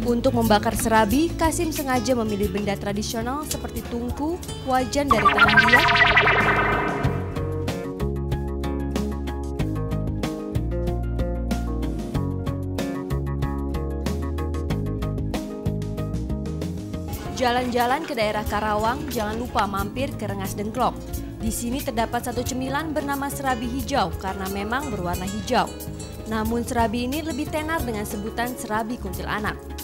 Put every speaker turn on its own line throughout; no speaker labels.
Untuk membakar serabi, Kasim sengaja memilih benda tradisional seperti tungku, wajan dari tanah liat, Jalan-jalan ke daerah Karawang, jangan lupa mampir ke Rengas Dengklok. Di sini terdapat satu cemilan bernama serabi hijau karena memang berwarna hijau. Namun serabi ini lebih tenar dengan sebutan serabi kuntilanak.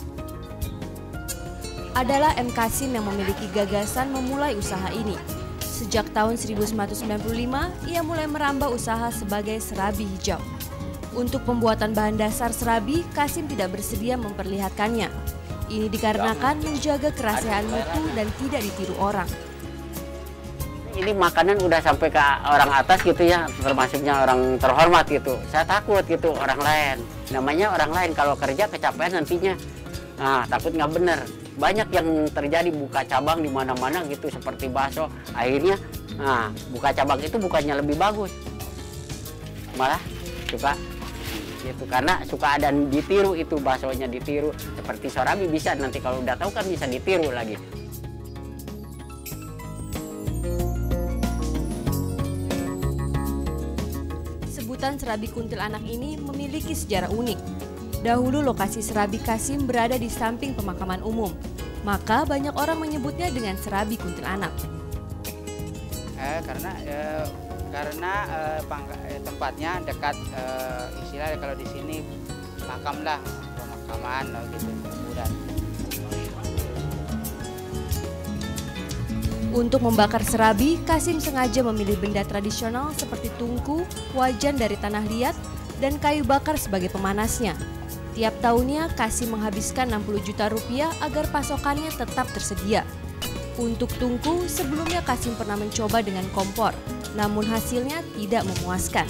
Adalah M. Kasim yang memiliki gagasan memulai usaha ini. Sejak tahun 1995, ia mulai merambah usaha sebagai serabi hijau. Untuk pembuatan bahan dasar serabi, Kasim tidak bersedia memperlihatkannya. Ini dikarenakan menjaga kerahasiaan mutu dan tidak ditiru orang.
Ini makanan udah sampai ke orang atas gitu ya, termasuknya orang terhormat gitu. Saya takut gitu orang lain. Namanya orang lain kalau kerja kecapean nantinya. Nah, takut nggak bener. Banyak yang terjadi buka cabang di mana-mana gitu seperti bakso. Akhirnya, nah, buka cabang itu bukannya lebih bagus. Malah suka gitu karena suka ada ditiru itu baksonya ditiru seperti sorabi bisa nanti kalau udah tahu kan bisa ditiru lagi
Sebutan serabi kuntilanak ini memiliki sejarah unik. Dahulu lokasi serabi Kasim berada di samping pemakaman umum, maka banyak orang menyebutnya dengan serabi kuntilanak.
Eh, karena eh, karena eh, pangga- eh, tempatnya dekat eh, istilahnya kalau di sini makam lah pemakaman oh, gitu kuburan.
Untuk membakar serabi, Kasim sengaja memilih benda tradisional seperti tungku, wajan dari tanah liat, dan kayu bakar sebagai pemanasnya. Tiap tahunnya, Kasim menghabiskan 60 juta rupiah agar pasokannya tetap tersedia. Untuk tungku, sebelumnya Kasim pernah mencoba dengan kompor, namun hasilnya tidak memuaskan.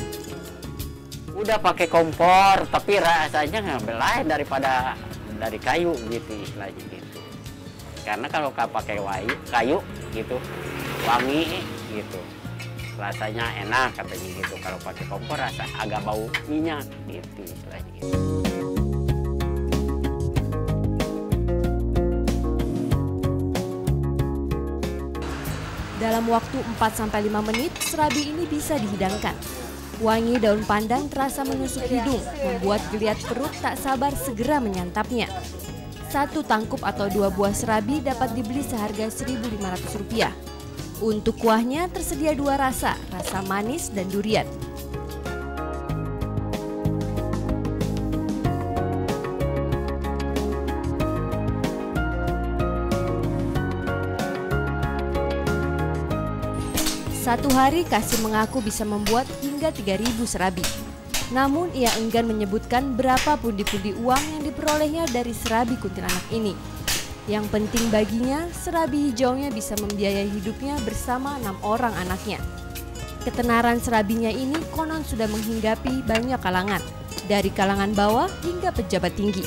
udah pakai kompor tapi rasanya nggak lain daripada dari kayu gitu istilahnya gitu karena kalau ka- pakai kayu gitu wangi gitu rasanya enak katanya gitu kalau pakai kompor rasa agak bau minyak gitu istilahnya gitu.
Dalam waktu 4-5 menit, serabi ini bisa dihidangkan. Wangi daun pandan terasa menusuk hidung, membuat geliat perut tak sabar segera menyantapnya. Satu tangkup atau dua buah serabi dapat dibeli seharga Rp1.500. Untuk kuahnya tersedia dua rasa, rasa manis dan durian. Satu hari Kasim mengaku bisa membuat hingga 3000 serabi. Namun ia enggan menyebutkan berapa pundi-pundi uang yang diperolehnya dari serabi kuntilanak ini. Yang penting baginya, serabi hijaunya bisa membiayai hidupnya bersama enam orang anaknya. Ketenaran serabinya ini konon sudah menghinggapi banyak kalangan, dari kalangan bawah hingga pejabat tinggi.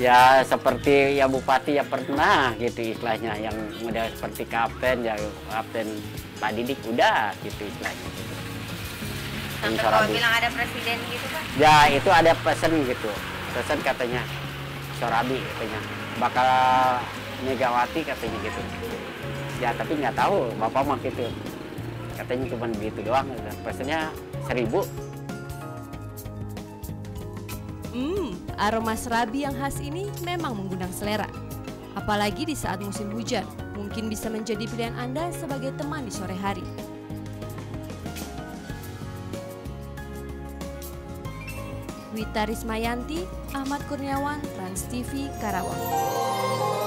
ya seperti ya bupati ya pernah gitu istilahnya yang udah seperti kapten ya kapten Pak Didik udah gitu istilahnya gitu.
Sampai kalau bilang ada presiden gitu kan?
Ya itu ada pesen gitu, pesen katanya Sorabi katanya bakal Megawati katanya gitu. Ya tapi nggak tahu bapak mah gitu. Katanya cuma begitu doang, pesennya seribu.
Hmm, aroma serabi yang khas ini memang mengundang selera. Apalagi di saat musim hujan, mungkin bisa menjadi pilihan Anda sebagai teman di sore hari. Wita Rismayanti, Ahmad Kurniawan, Trans TV, Karawang.